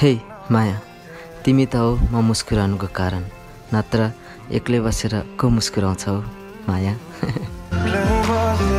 हे माया तिमी त हो म मुस्कुराउनुको कारण नत्र एक्लै बसेर को मुस्कुराउँछौ माया?